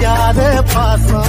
यारे पासा।